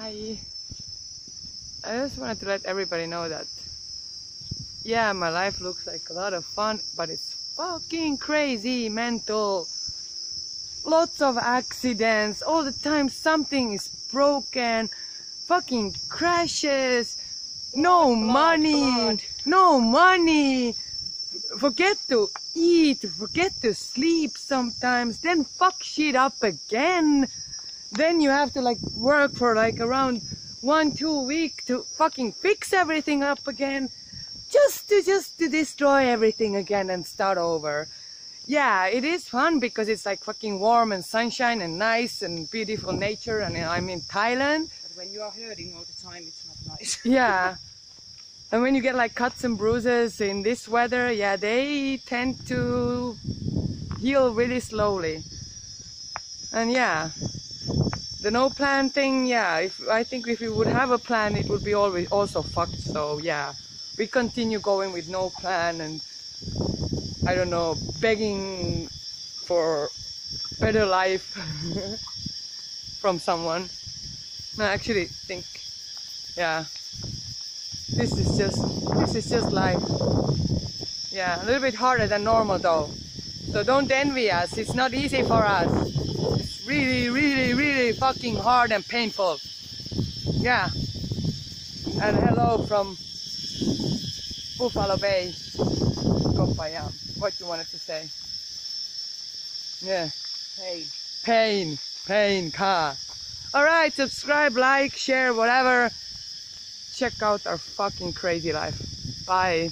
Hi. I just wanted to let everybody know that, yeah, my life looks like a lot of fun, but it's fucking crazy, mental. Lots of accidents, all the time something is broken, fucking crashes, no oh money, no money, forget to eat, forget to sleep sometimes, then fuck shit up again. Then you have to like work for like around one, two week to fucking fix everything up again. Just to just to destroy everything again and start over. Yeah, it is fun because it's like fucking warm and sunshine and nice and beautiful nature and I'm in Thailand. But when you are hurting all the time, it's not nice. Yeah. And when you get like cuts and bruises in this weather, yeah, they tend to heal really slowly. And yeah, the no plan thing, yeah, if I think if we would have a plan, it would be always also fucked. So yeah, we continue going with no plan and I don't know, begging for better life from someone. I actually think, yeah, this is just this is just life. Yeah, a little bit harder than normal though. So don't envy us. It's not easy for us. It's really, really, really fucking hard and painful. Yeah. And hello from Buffalo Bay, Koh Phayam. What you wanted to say? Yeah. Hey. Pain, pain, car. Alright, subscribe, like, share, whatever check out our fucking crazy life. Bye.